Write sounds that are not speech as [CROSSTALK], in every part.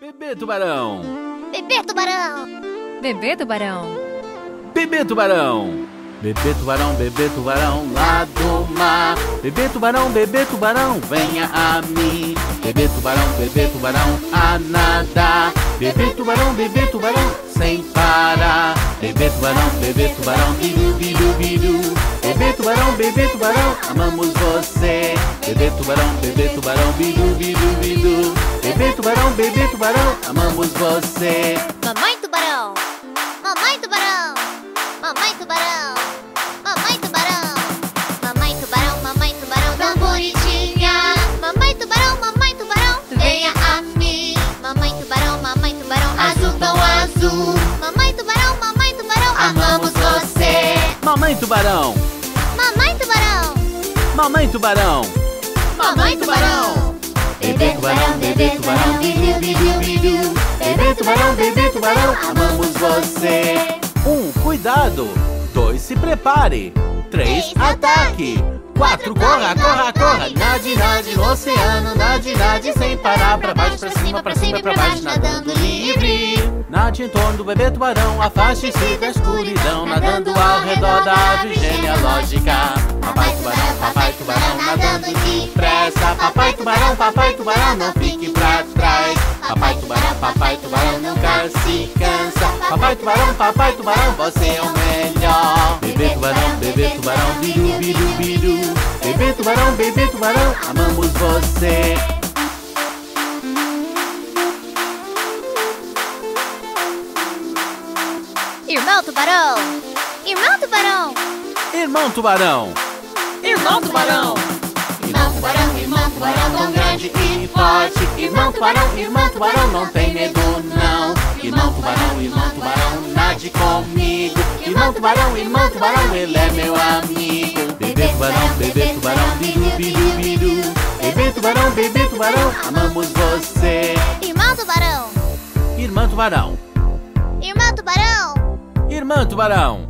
Bebê tubarão. Bebê tubarão. Bebê tubarão. Bebê tubarão. Bebê tubarão, bebê tubarão lá do mar. Bebê tubarão, bebê tubarão, venha a mim. Bebê tubarão, bebê tubarão a nadar. Bebê tubarão, bebê tubarão sem parar. Bebê tubarão, bebê tubarão, biru, biru, biru. Bebê tubarão, bebê tubarão, amamos você. Bebê tubarão, bebê tubarão, biru, biru, biru. Bebê tubarão, bebê tubarão, amamos você. Mamãe tubarão. Mamãe tubarão. Mamãe tubarão. Mamãe tubarão. Mamãe tubarão, mamãe tubarão tão bonitinha. Mamãe tubarão, mamãe tubarão, venha a mim. Mamãe tubarão, mamãe tubarão, azul tão azul. Mamãe tubarão, mamãe tubarão, amamos você. Mamãe tubarão, Mamãe tubarão. mamãe tubarão. Mamãe tubarão. Bebê tubarão, bebê tubarão, biru, biru. Bebê tubarão, bebê tubarão, amamos você. Um, cuidado. Dois, se prepare. Três, ataque. Quatro, corra, corra, corra. Nade, nade no oceano, nade, nade sem parar. Pra baixo, pra cima, pra cima, pra baixo, nadando livre. Nade em torno do bebê tubarão, afaste-se da escuridão, nadando ao redor da árvore genealógica. Papai tubarão, papai tubarão, nadando depressa. Papai tubarão, papai tubarão, não fique pra trás. Papai tubarão, papai tubarão, nunca se cansa. Papai tubarão, papai tubarão, você é o melhor. Bebê tubarão, bebê tubarão, biru, biru, biru. Bebê tubarão, bebê tubarão, amamos você. Irmão tubarão. Irmão tubarão. Irmão tubarão, Irmão tubarão. Irmão tubarão, irmão tubarão tão grande e forte. Irmão tubarão, irmão tubarão, não tem medo não. Irmão tubarão, irmão tubarão, nade comigo. Irmão tubarão, irmão tubarão, ele é meu amigo. Bebê tubarão, bebê tubarão, biru, biru, biru. Bebê tubarão, bebê tubarão, amamos você. Irmão tubarão. Irmã tubarão, Irmão tubarão. Irmã tubarão,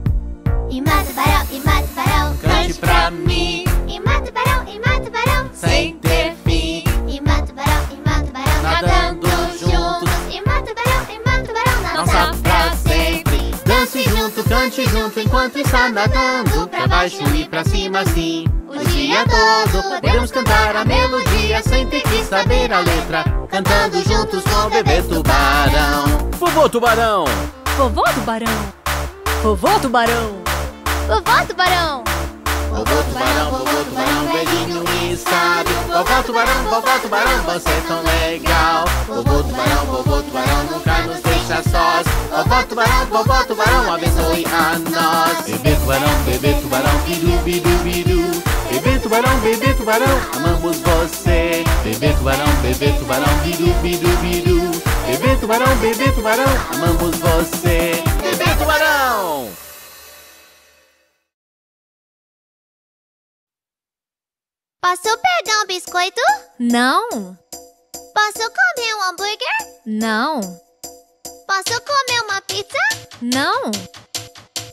Irmã tubarão, irmã tubarão. cante pra mim, Irmã tubarão, irmã tubarão. sem ter fim. Irmã tubarão, irmã tubarão. Nadando juntos. Irmã tubarão, irmã tubarão. Não só pra sempre. Dance junto, cante junto enquanto está nadando. Pra baixo e pra cima, assim. O dia todo podemos cantar a melodia sem ter que saber a letra. Cantando juntos com o bebê tubarão. Vovô tubarão, Vovô tubarão. Vovô tubarão. Vovó tubarão. vovô tubarão, vovô tubarão, velhinho e sábio. Vovó tubarão, vovó tubarão, você é tão legal. Vovô tubarão, vovô tubarão, nunca nos deixa sós. Vovó tubarão, vovó tubarão, abençoe a nós. Bebê tubarão, bebê tubarão, biru, biru, biru. Bebê tubarão, bebê tubarão, amamos você. Bebê tubarão, bebê tubarão, biru, biru, biru. Bebê tubarão, bebê tubarão, amamos você. Tubarão! Posso pegar um biscoito? Não. Posso comer um hambúrguer? Não. Posso comer uma pizza? Não.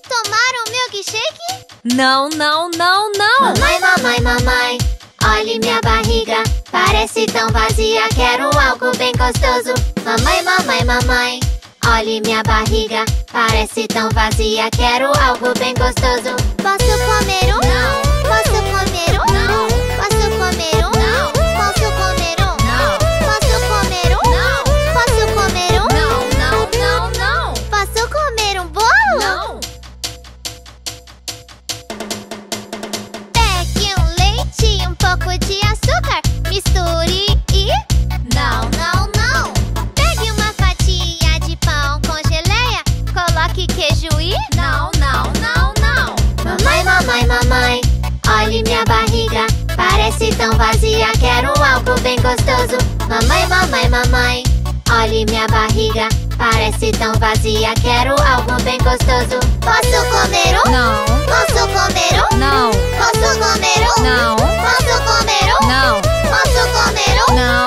Tomar um milkshake? Não, não, não, não. Mamãe, mamãe, mamãe, olhe minha barriga. Parece tão vazia, quero algo bem gostoso. Mamãe, mamãe, mamãe, olhe minha barriga. Parece tão vazia, quero algo bem gostoso. Posso comer um? Não. Posso comer um? Não. Posso comer um? Não. Posso comer um? Não. Posso comer um? Não. Posso comer um? Não, não, não, não. Posso comer um bolo? Não. Pegue um leite e um pouco de açúcar. Misture e. Não, não, não. Queijo e. Não, não, não, não. Mamãe, mamãe, mamãe. Olhe minha barriga. Parece tão vazia. Quero algo bem gostoso. Mamãe, mamãe, mamãe. Olhe minha barriga. Parece tão vazia. Quero algo bem gostoso. Posso comer um? Não. Posso comer um? Não. Posso comer um? Não. Posso comer um? Não. Posso comer um? Não.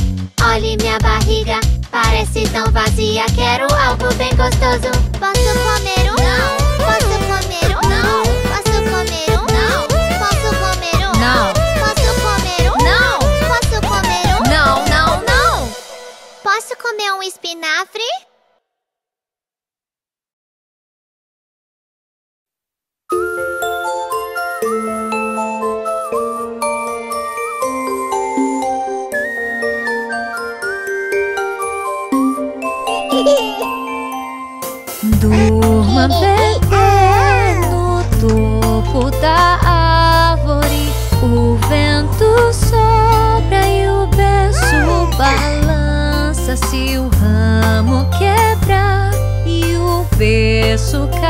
olhe minha barriga. Parece tão vazia. Quero algo bem gostoso. Posso comer um? Não. Posso comer um? Não. Posso comer um? Não. Posso comer um? Não. Posso comer um? Não. Posso comer um? Não, não, não. Posso comer um espinafre? Berço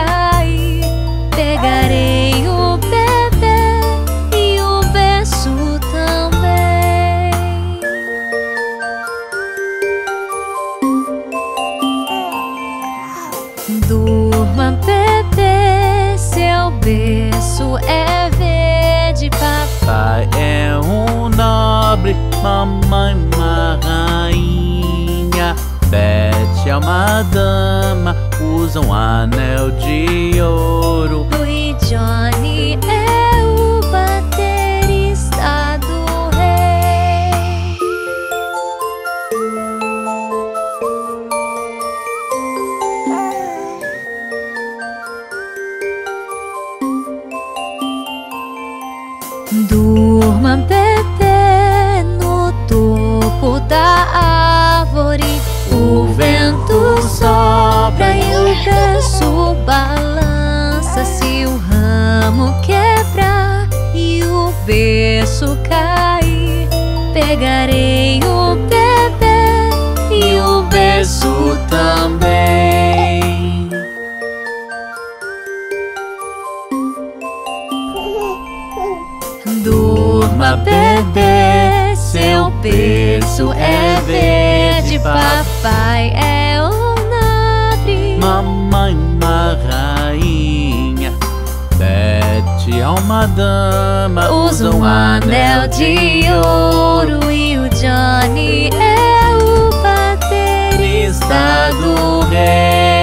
ramo quebrar e o berço cair, pegarei o bebê e o berço também. Durma, bebê, seu berço é verde, papai é um nobre. Mamãe Uma dama, Usa um anel de ouro e o Johnny é o baterista do rei.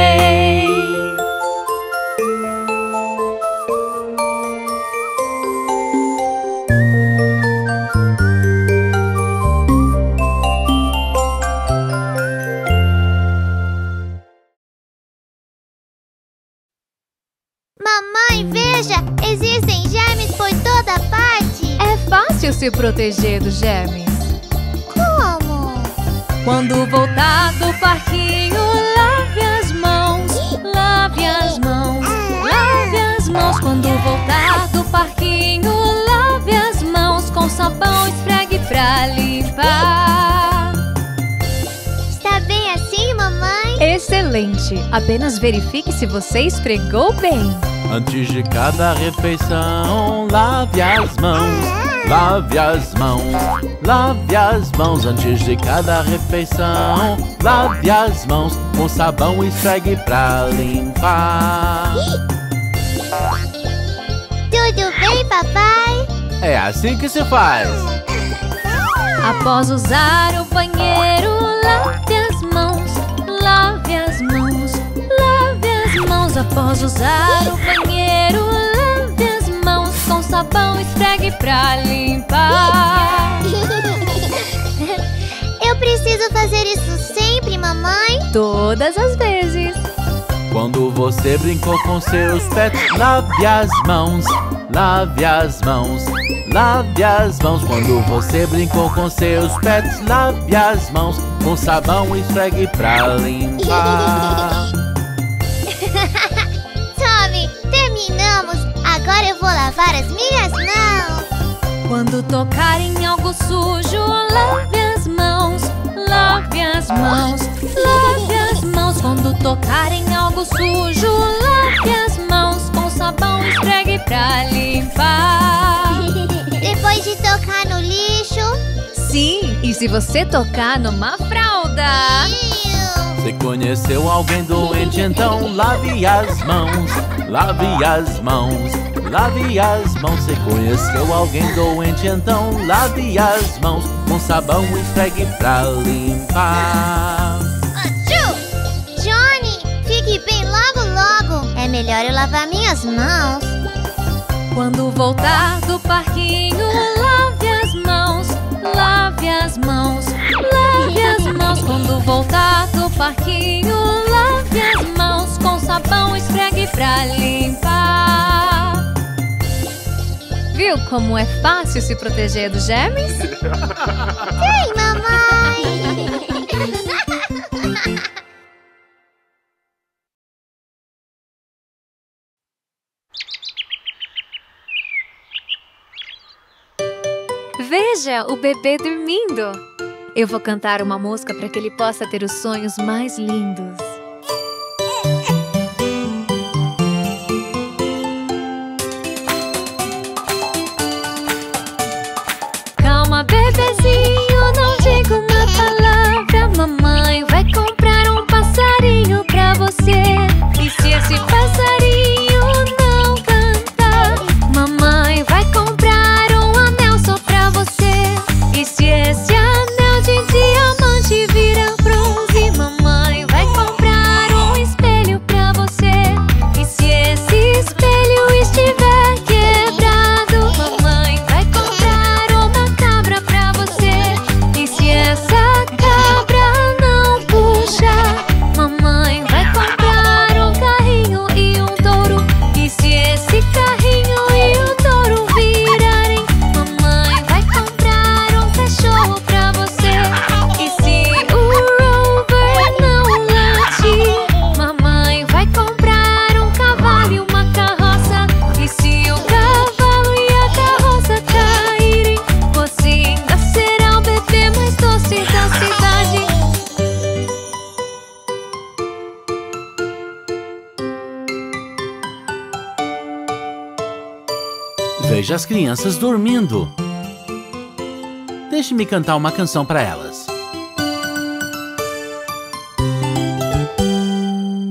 Se proteger dos germes. Como? Quando voltar do parquinho, lave as mãos, lave as mãos, lave as mãos. Quando voltar do parquinho, lave as mãos com sabão, esfregue pra limpar. Está bem assim, mamãe? Excelente! Apenas verifique se você esfregou bem. Antes de cada refeição, lave as mãos. Lave as mãos, lave as mãos antes de cada refeição. Lave as mãos com sabão e esfregue pra limpar. Tudo bem, papai? É assim que se faz. Após usar o banheiro, lave as mãos, lave as mãos, lave as mãos. Após usar o sabão, esfregue pra limpar. [LAUGHS] Eu preciso fazer isso sempre, mamãe? Todas as vezes. Quando você brincou com seus pets, lave as mãos, lave as mãos, lave as mãos. Quando você brincou com seus pets, lave as mãos com sabão e esfregue pra limpar. [LAUGHS] Tommy, terminamos! Agora eu vou lavar as minhas mãos! Quando tocar em algo sujo, lave as mãos, lave as mãos, lave as mãos. Quando tocar em algo sujo, lave as mãos com sabão, esfregue pra limpar. [LAUGHS] Depois de tocar no lixo... Sim, e se você tocar numa fralda? Se conheceu alguém doente, então lave as mãos, lave as mãos, lave as mãos. Se conheceu alguém doente, então lave as mãos com sabão e esfregue pra limpar. Johnny, fique bem logo, logo. É melhor eu lavar minhas mãos. Quando voltar do parquinho, lave as mãos, lave as mãos, lave as mãos. Quando voltar do parquinho, lave as mãos com sabão, esfregue pra limpar. Viu como é fácil se proteger dos germes? Ei, mamãe! Veja o bebê dormindo. Eu vou cantar uma música para que ele possa ter os sonhos mais lindos. Crianças dormindo. Deixe-me cantar uma canção para elas.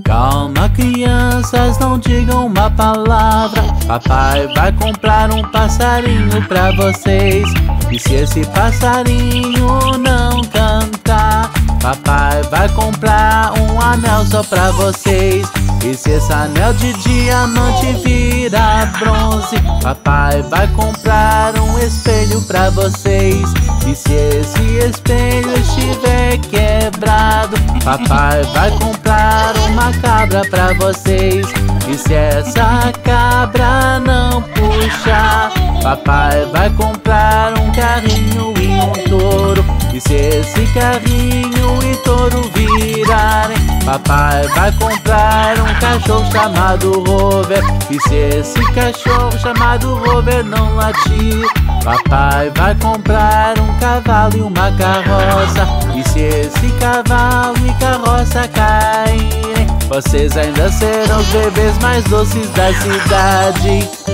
Calma, crianças, não digam uma palavra. Papai vai comprar um passarinho pra vocês. E se esse passarinho não cantar, papai vai comprar um anel só pra vocês. E se esse anel de diamante virar bronze, papai vai comprar um espelho pra vocês. E se esse espelho estiver quebrado, papai vai comprar uma cabra pra vocês. E se essa cabra não puxar, papai vai comprar um carrinho e um touro. E se esse carrinho e touro virarem, papai vai comprar um cachorro chamado Rover. E se esse cachorro chamado Rover não latir, papai vai comprar um cavalo e uma carroça. E se esse cavalo e carroça caírem, vocês ainda serão os bebês mais doces da cidade.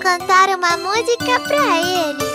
Cantar uma música pra eles.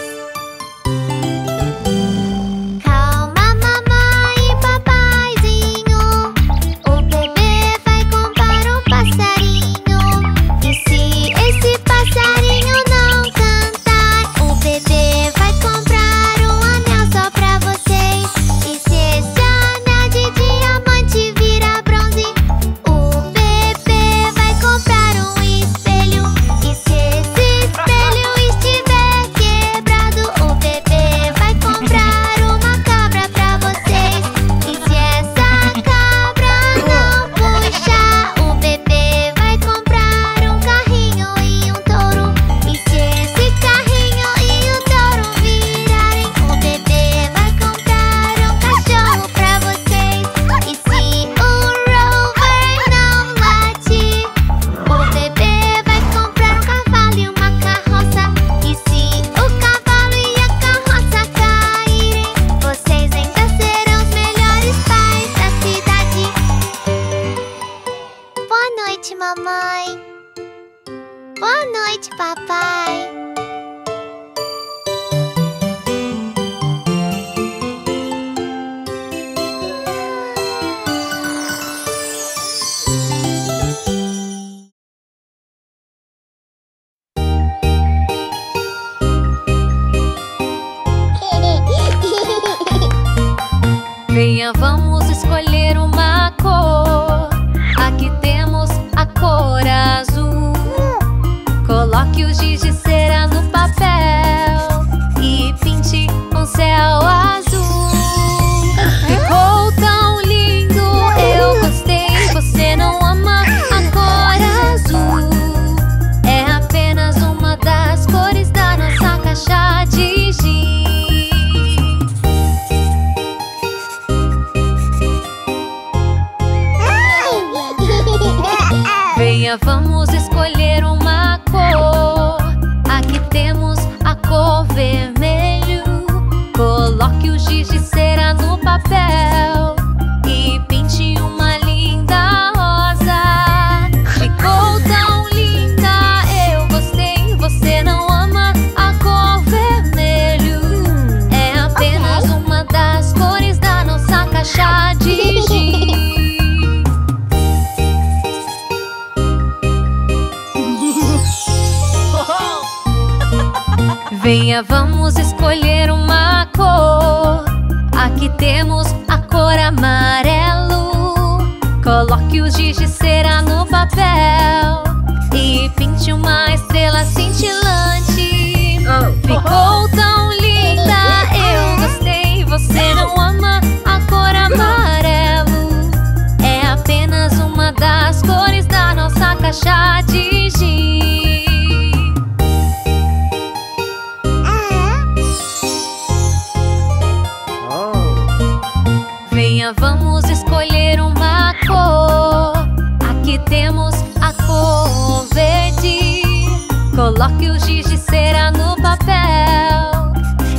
Coloque o giz de cera no papel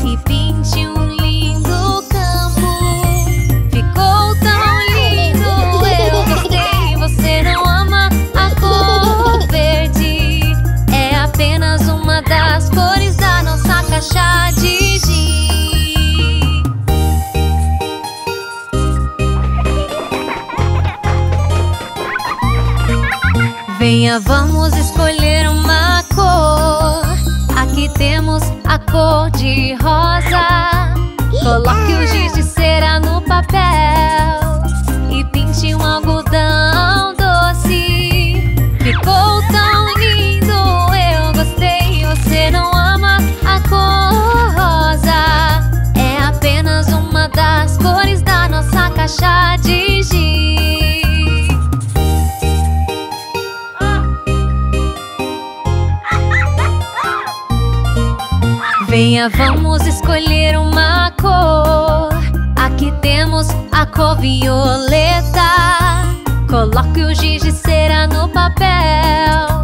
e pinte um lindo campo. Ficou tão lindo, eu gostei. Você não ama a cor verde? É apenas uma das cores da nossa caixa de giz. Venha, vamos escolher uma cor. Aqui temos a cor de rosa. Coloque o giz de cera no papel e pinte um algodão doce. Ficou tão lindo, eu gostei. Você não ama a cor rosa? É apenas uma das cores da nossa caixa de Venha, vamos escolher uma cor. Aqui temos a cor violeta. Coloque o giz de cera no papel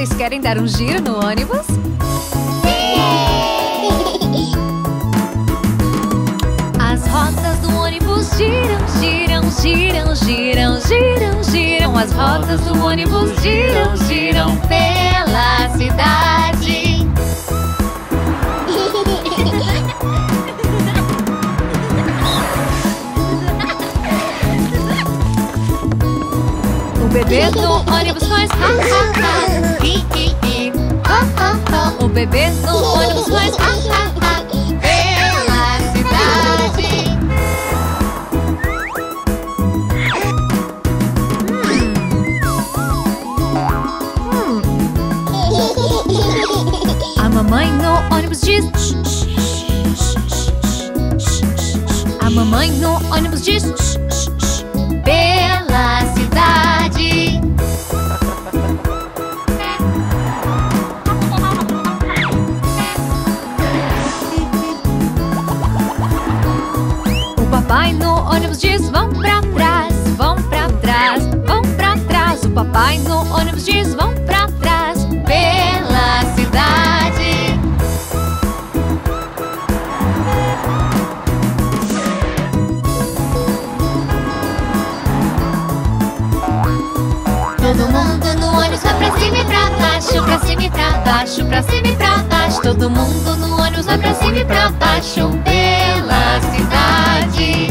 Vocês querem dar um giro no ônibus? [LAUGHS] As rodas do ônibus giram, giram, giram, giram, giram, giram. As rodas do ônibus giram, giram pela cidade. bebê no ônibus faz ha ha ha, i i i ha ha ha. O bebê no ônibus faz ha ha ha pela cidade. A mamãe no ônibus diz. A mamãe no ônibus diz. Papai no ônibus diz vão pra trás pela cidade. Todo mundo no ônibus vai pra cima e pra baixo, pra cima e pra baixo, pra cima e pra baixo. Todo mundo no ônibus vai pra cima e pra baixo pela cidade.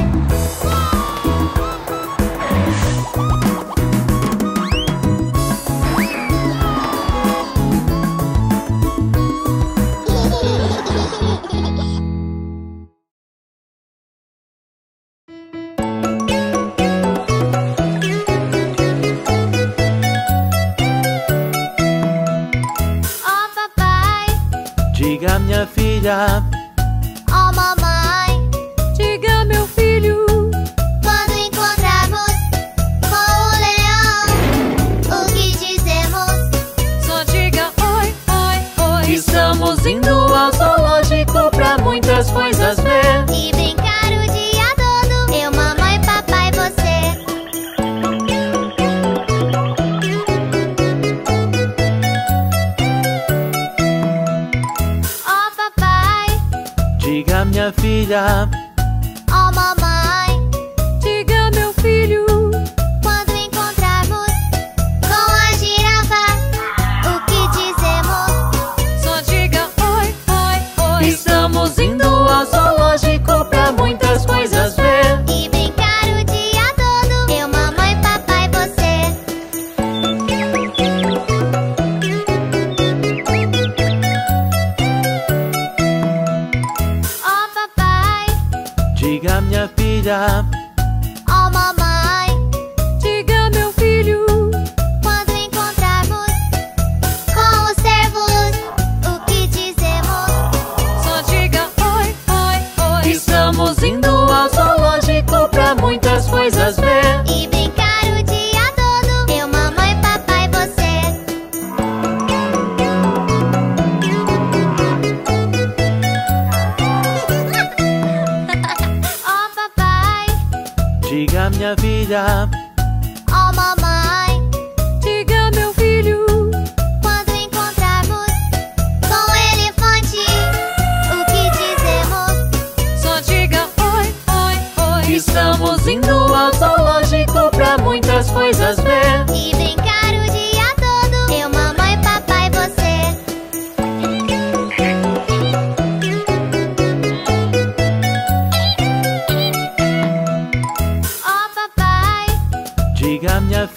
Πήγα μια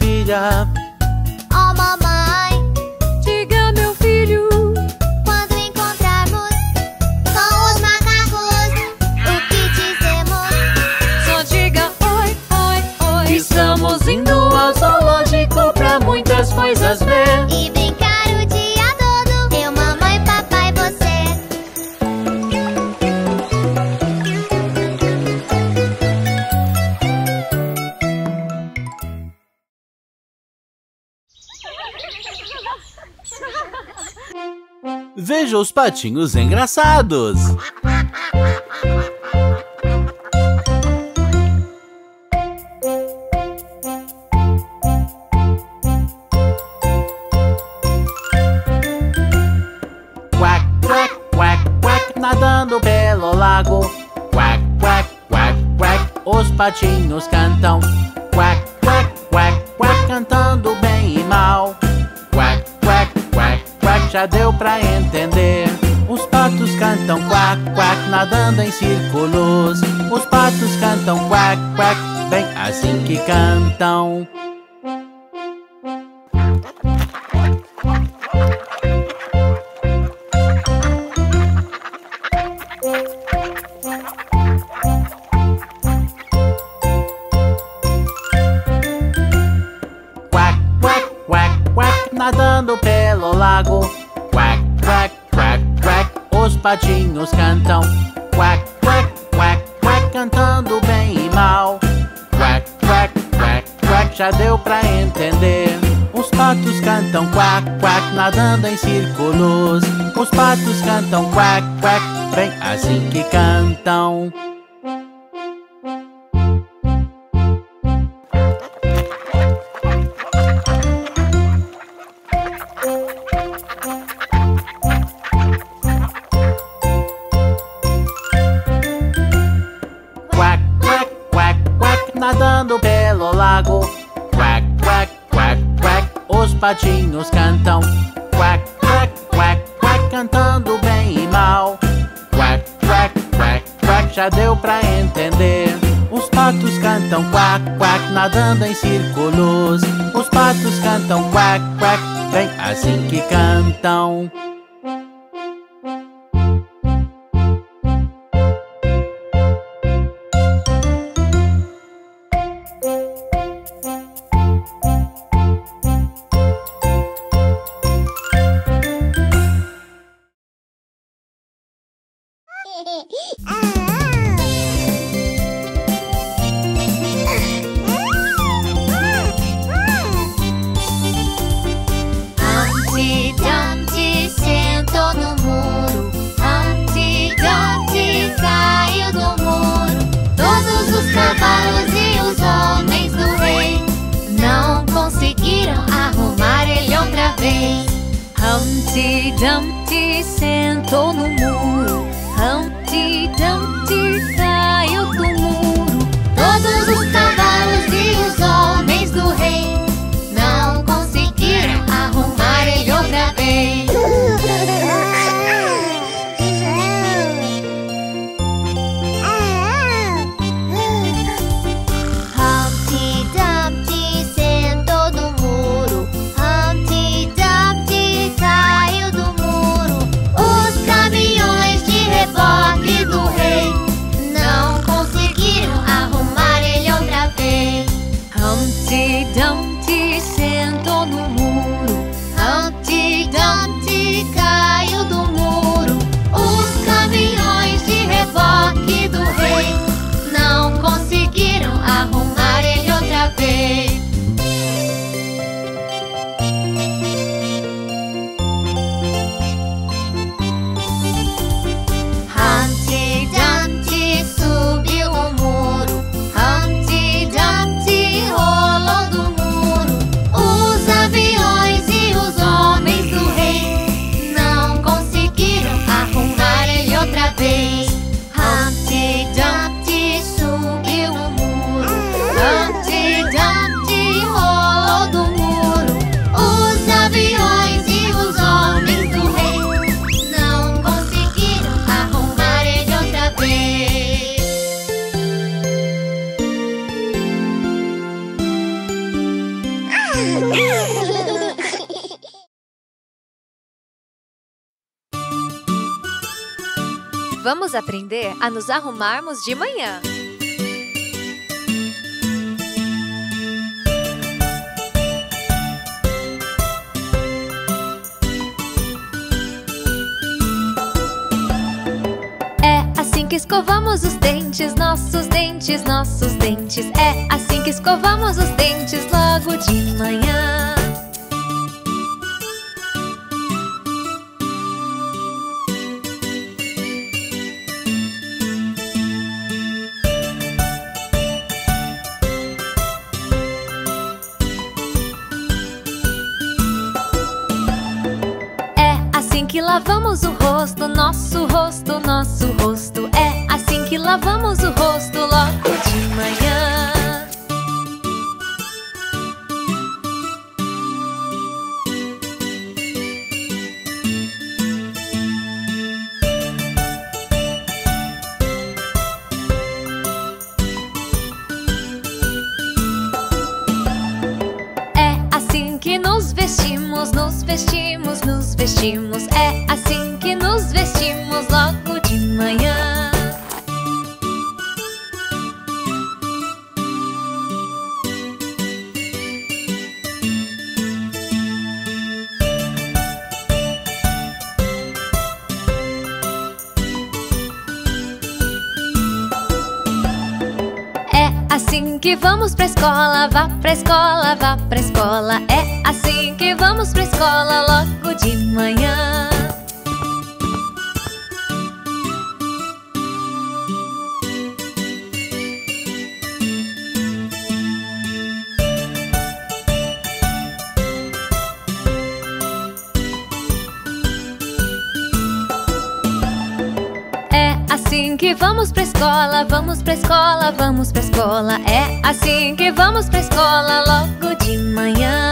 patinhos engraçados. Quack, quack, quack, quack, nadando pelo lago. Quack, quack, quack, quack, os patinhos cantam. Quack, quack, quack, quack, cantando bem e mal. Quack, quack, quack, quack, já deu pra entender. Cantam quack, quack, nadando em círculos. Os patos cantam quack, quack, bem assim que cantam. Quack, patinhos cantam. Quack, quack, quack, quack, cantando bem e mal. Quack, quack, quack, quack, já deu pra entender. Os patos cantam quack, quack, nadando em círculos. Os patos cantam quack, quack, bem assim que cantam. Patinhos cantam. Quack, quack, quack, quack, cantando bem e mal. Quack, quack, quack, quack, já deu pra entender. Os patos cantam quack, quack, nadando em círculos. Humpty Dumpty sentou no muro. Humpty caiu do muro. Todos os cavalos e os homens do rei não conseguiram arrumar ele outra vez. Humpty sentou no muro. Humpty day. Aprender a nos arrumarmos de manhã. É assim que escovamos os dentes, nossos dentes, nossos dentes. É assim que escovamos os dentes logo de manhã. Que lavamos o rosto, nosso rosto, nosso rosto. É assim que lavamos o rosto logo de manhã. Vá pra escola, vá pra escola. É assim que vamos pra escola logo de manhã. É assim que vamos pra escola, vamos pra escola, vamos pra escola. É assim que vamos pra escola logo de manhã.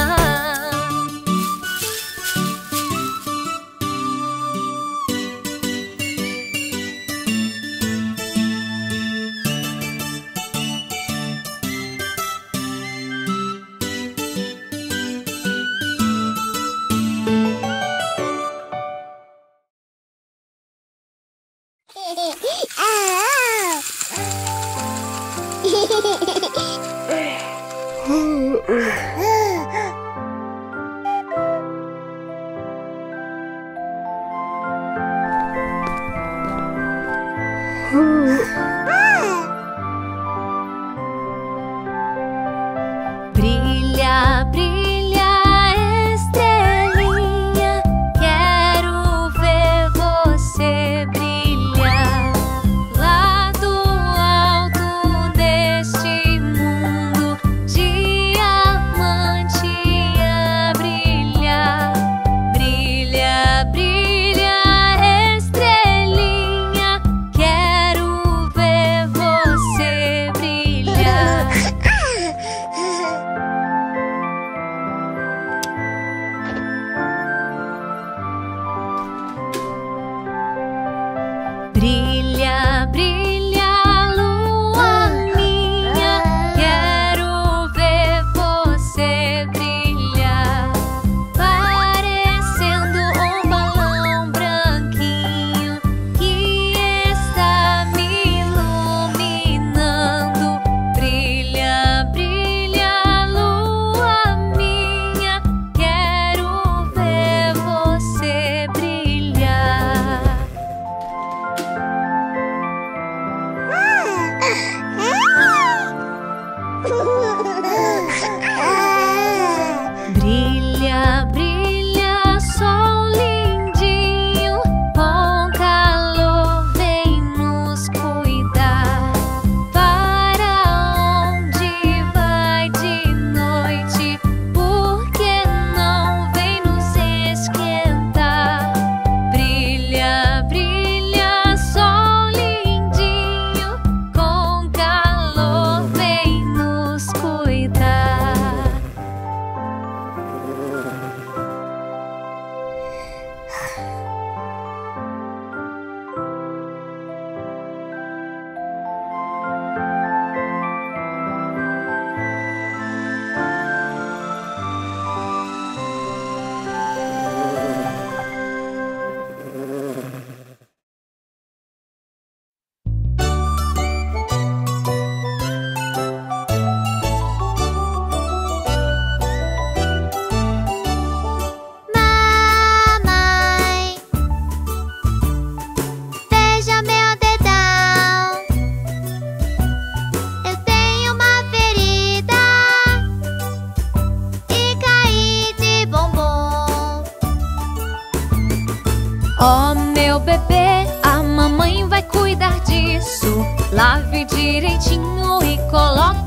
coloca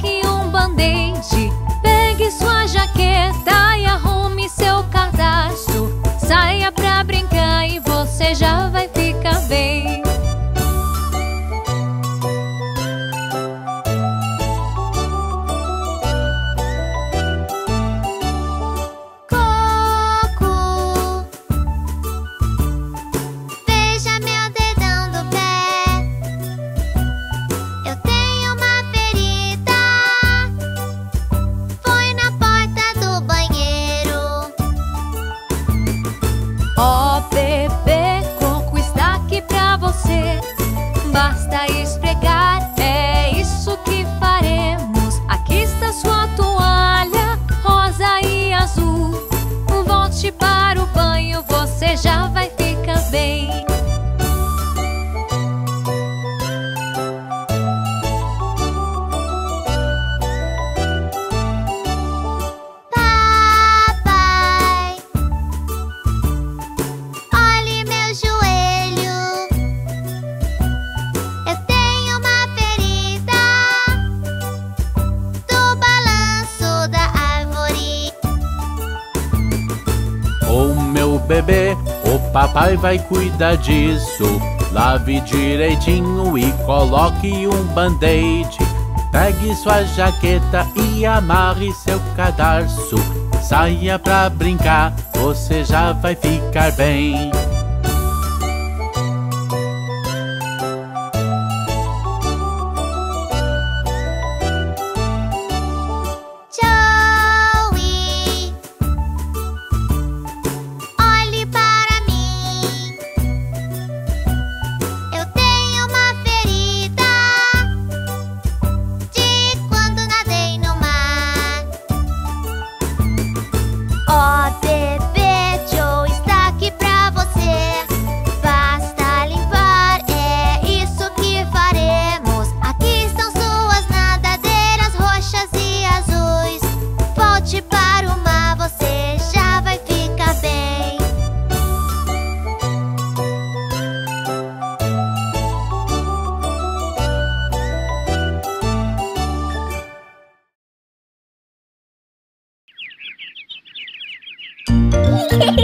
pai vai cuidar disso. Lave direitinho e coloque um band-aid. Pegue sua jaqueta e amarre seu cadarço. Saia pra brincar, você já vai ficar bem.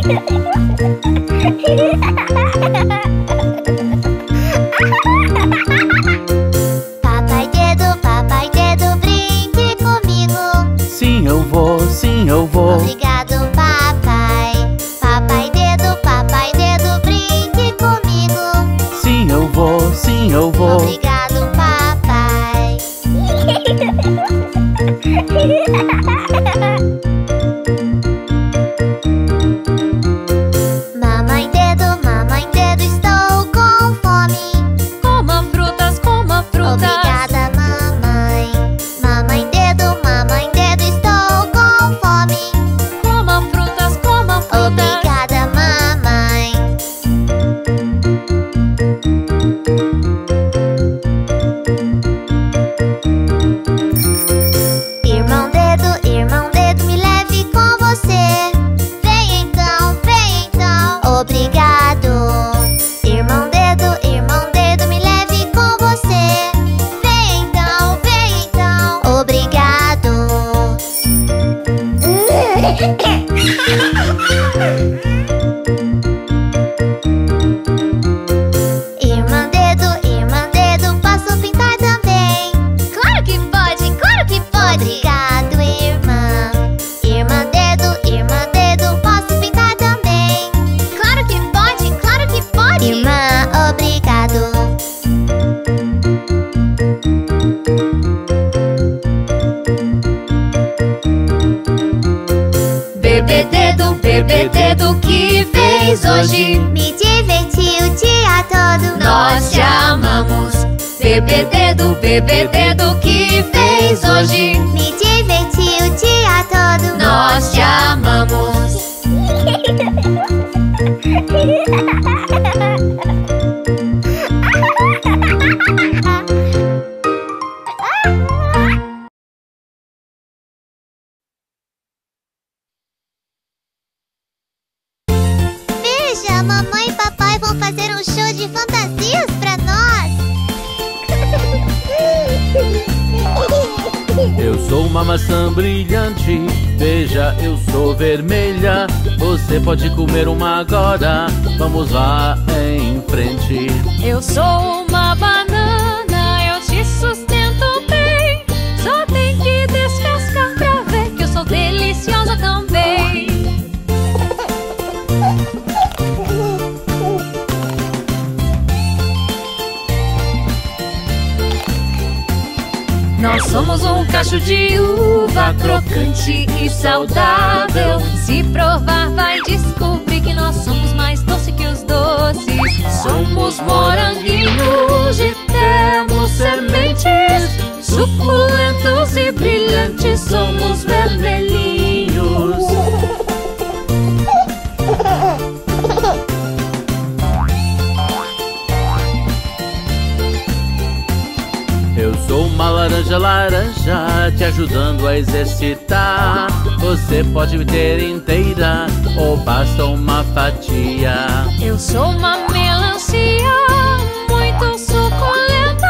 よし! bebê. Cacho de uva crocante e saudável. Se provar, vai descobrir que nós somos mais doce que os doces. Somos moranguinhos e temos sementes. Suculentos e brilhantes, somos vermelhinhos. Laranja laranja, te ajudando a exercitar. Você pode me ter inteira ou basta uma fatia. Eu sou uma melancia muito suculenta.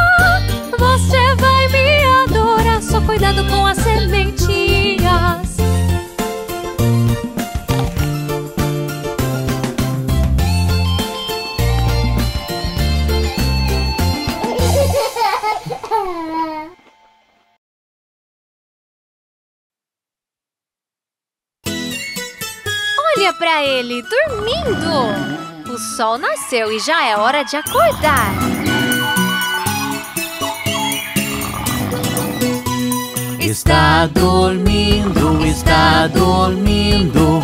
Você vai me adorar, só cuidado com as ele, dormindo! O sol nasceu e já é hora de acordar. Está dormindo, está dormindo.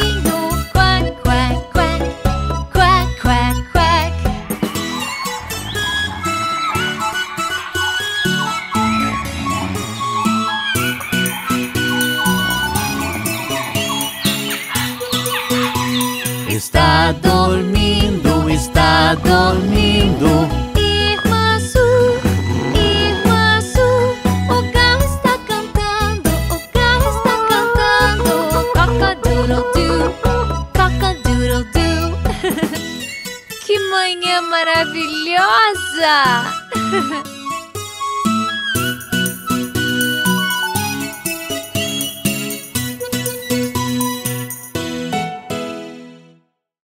O